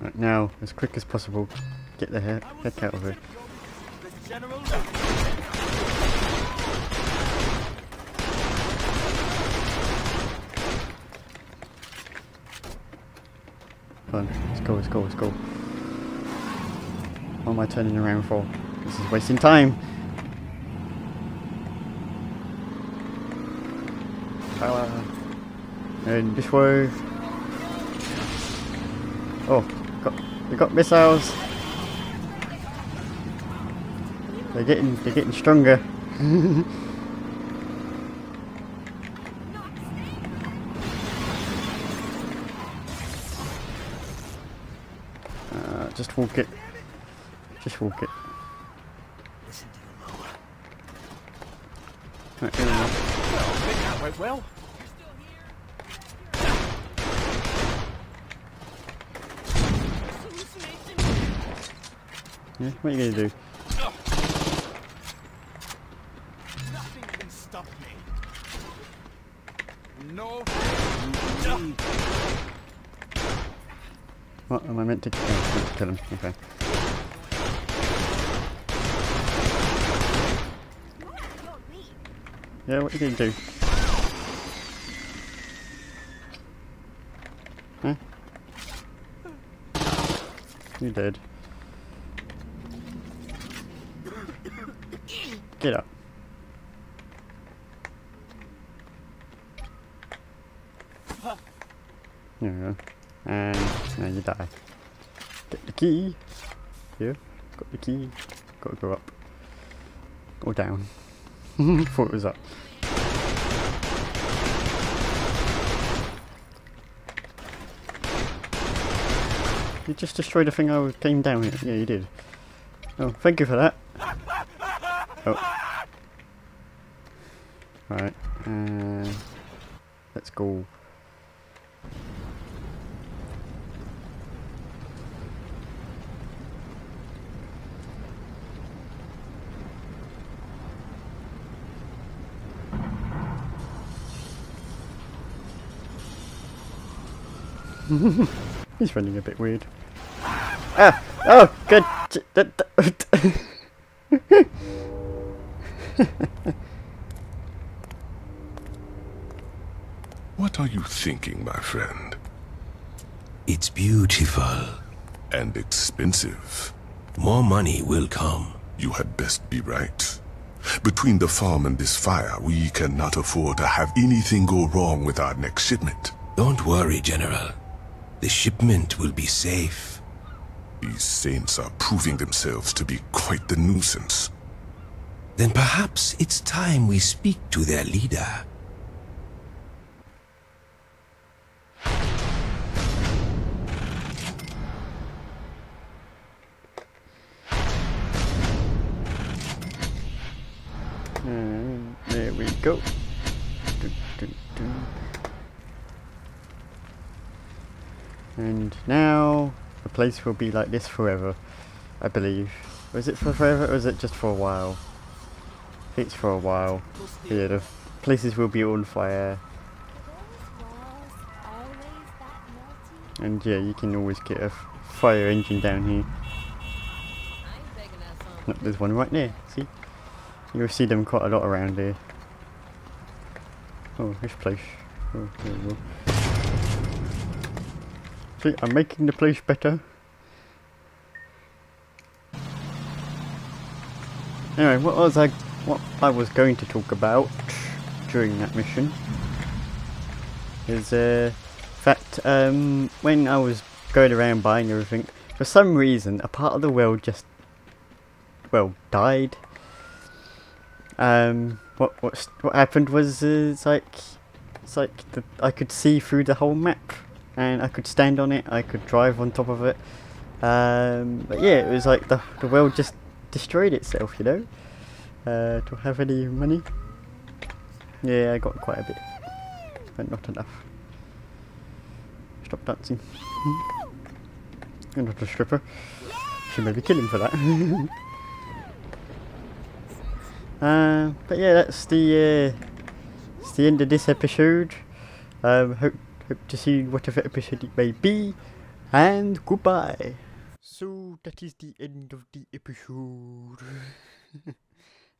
Right, now, as quick as possible, get the heck, heck out of here. On, let's go, let's go, let's go. What am I turning around for? This is wasting time. Power. And this way. Oh, got, we got missiles. They're getting, they're getting stronger. Uh, just walk it. Just walk it. Listen to the roar. Right, here we go. Well, that went well. Yeah, what are you gonna do? Nothing can stop me. No. What am I meant to kill? Oh, kill him. Okay. Yeah, what are you gonna do? Huh? You dead. Get up. There we go. And now you die. Get the key. Here. Got the key. Gotta go up. Or down. Thought it was up. You just destroyed the thing I came down here. Yeah, you did. Oh, thank you for that. Oh. Right. Uh, let's go. He's running a bit weird. Ah! Oh, good. j- d- d- What are you thinking, my friend? It's beautiful. And expensive. More money will come. You had best be right. Between the farm and this fire, we cannot afford to have anything go wrong with our next shipment. Don't worry, General. The shipment will be safe. These saints are proving themselves to be quite the nuisance. Then perhaps it's time we speak to their leader. And there we go. Dun, dun, dun. And now the place will be like this forever, I believe. Was it for forever or is it just for a while? It's for a while. Yeah, the places will be on fire. And yeah, you can always get a fire engine down here. Look, there's one right there, see? You'll see them quite a lot around here. Oh, this place. Oh, there we go. See, I'm making the place better. Anyway, what was I what I was going to talk about during that mission is uh fact um when I was going around buying everything, for some reason a part of the world just well died. Um, what what what happened was uh, it's like it's like the, I could see through the whole map, and I could stand on it. I could drive on top of it. Um, but yeah, it was like the the world just destroyed itself. You know. Uh, do I have any money? Yeah, I got quite a bit, but not enough. Stop dancing. You're not a stripper. Should maybe kill him for that. Uh, but yeah, that's the uh, it's the end of this episode. Um, hope hope to see whatever episode it may be. And goodbye. So that is the end of the episode.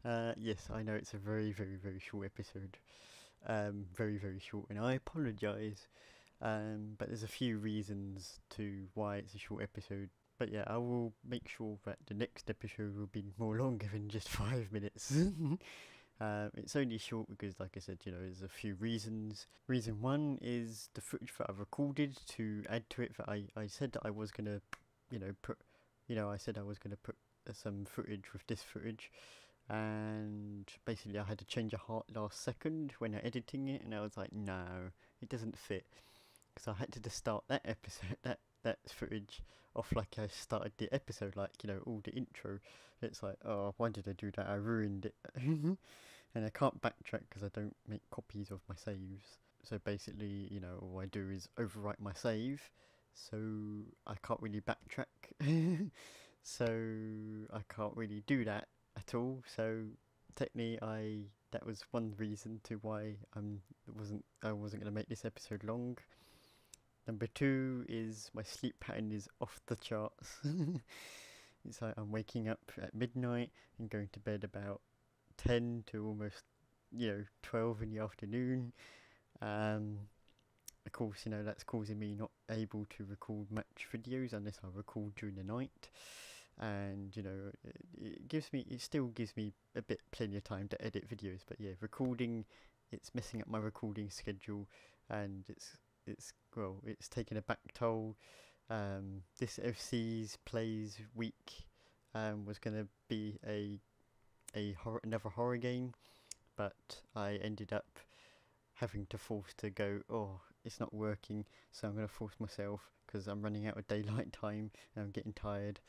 Uh, yes, I know it's a very, very, very short episode. Um, very, very short, and I apologise. Um, but there's a few reasons to why it's a short episode. But yeah, I will make sure that the next episode will be more longer than just five minutes. Um, it's only short because, like I said, you know, there's a few reasons. Reason one is the footage that I've recorded to add to it. That I, I said that I was gonna, you know, put, you know, I said I was gonna put uh, some footage with this footage, and basically I had to change a heart last second when I editing it, and I was like, no, it doesn't fit, because I had to just start that episode, that that footage off like I started the episode, like you know, all the intro. It's like, oh, why did I do that? I ruined it. and I can't backtrack because I don't make copies of my saves. So basically, you know, all I do is overwrite my save, so I can't really backtrack. so I can't really do that at all. So technically, I that was one reason to why I'm wasn't I wasn't gonna make this episode long. Number two is my sleep pattern is off the charts. it's like I'm waking up at midnight and going to bed about 10 to almost you know 12 in the afternoon um, of course you know that's causing me not able to record much videos unless I record during the night and you know it, it gives me it still gives me a bit plenty of time to edit videos but yeah recording it's messing up my recording schedule and it's it's well it's taken a back toll um, this FC's plays week um, was going to be a a horror, another horror game, but I ended up having to force to go. Oh, it's not working, so I'm going to force myself because I'm running out of daylight time and I'm getting tired.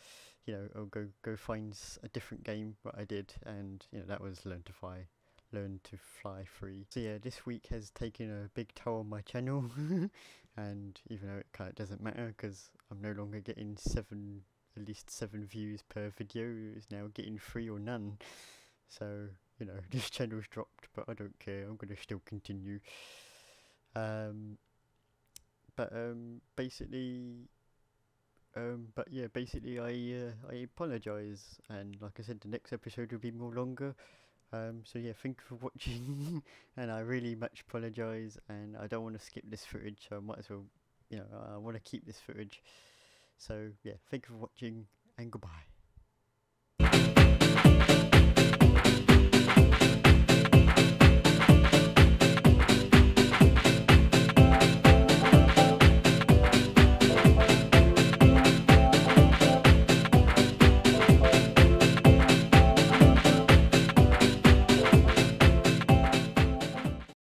You know, I'll go go find a different game. What I did, and you know that was Learn to Fly. Learn to Fly Free. So yeah, this week has taken a big toll on my channel, and even though it kind of doesn't matter because I'm no longer getting seven at least seven views per video is now getting three or none. So, you know, this channel's dropped, but I don't care, I'm going to still continue. Um, but um, basically, um, but yeah, basically I uh, I apologise, and like I said, the next episode will be more longer. Um, so yeah, thank you for watching, and I really much apologise, and I don't want to skip this footage, so I might as well, you know, I want to keep this footage. So yeah, thank you for watching and goodbye.